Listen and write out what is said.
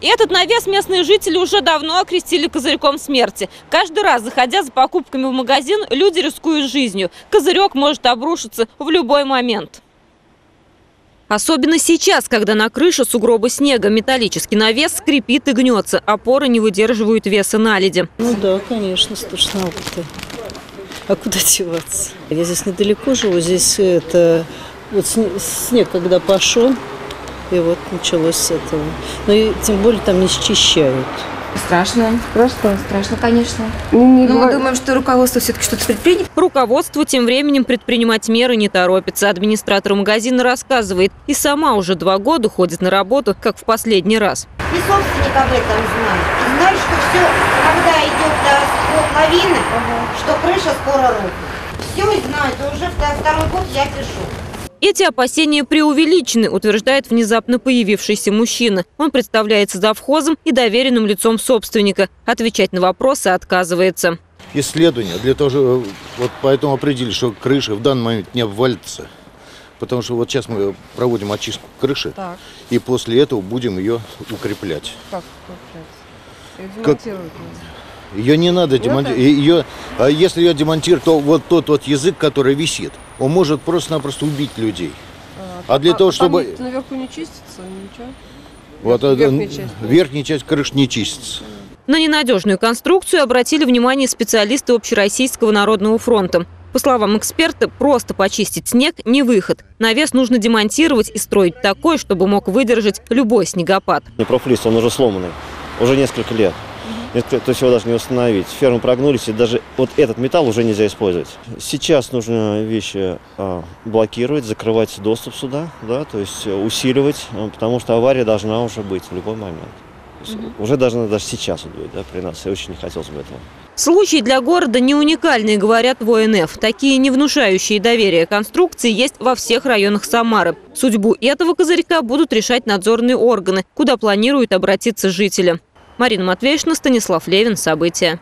И этот навес местные жители уже давно окрестили козырьком смерти. Каждый раз, заходя за покупками в магазин, люди рискуют жизнью. Козырек может обрушиться в любой момент. Особенно сейчас, когда на крыше сугробы снега металлический навес скрипит и гнется, опоры не выдерживают веса наледи. Ну да, конечно, страшновато. А куда деваться? Я здесь недалеко живу, здесь это вот сне- снег когда пошел, и вот началось с этого. Ну и тем более там не счищают. Страшно. Страшно? Страшно, конечно. Ну, не Но мы думаем, что руководство все-таки что-то предпринят. Руководство тем временем предпринимать меры не торопится. Администратор магазина рассказывает, и сама уже два года ходит на работу, как в последний раз. И собственник об этом знает. И знает, что все, когда идет до лавины, что крыша скоро рухнет. Все знает, уже вто- второй год я пишу. Эти опасения преувеличены, утверждает внезапно появившийся мужчина. Он представляется завхозом и доверенным лицом собственника. Отвечать на вопросы отказывается. исследования для того, чтобы вот поэтому определили, что крыша в данный момент не обвалится. Потому что вот сейчас мы проводим очистку крыши, Так, и после этого будем ее укреплять. как? Её Как-. Ее не надо демонтировать. Ее, а если ее демонтировать, то вот тот вот язык, который висит, он может просто-напросто убить людей. А для того, там чтобы- наверху не чистится, ничего? Вот, а, Верхняя часть. верхняя часть крыши не чистится. На ненадежную конструкцию обратили внимание специалисты Общероссийского народного фронта. По словам эксперта, просто почистить снег – не выход. Навес нужно демонтировать и строить такой, чтобы мог выдержать любой снегопад. Непрофлист, он уже сломанный, уже несколько лет. То есть его даже не установить. Фермы прогнулись, и даже вот этот металл уже нельзя использовать. Сейчас нужно вещи а, блокировать, закрывать доступ сюда, да, то есть э, усиливать, а, потому что авария должна уже быть в любой момент. Есть Уже должна даже сейчас быть, да, при нас. И очень не хотелось бы этого. Случаи для города не уникальные, говорят в ОНФ. Такие не внушающие доверия конструкции есть во всех районах Самары. Судьбу этого козырька будут решать надзорные органы, куда планируют обратиться жители. Марина Матвеевна, Станислав Левин. События.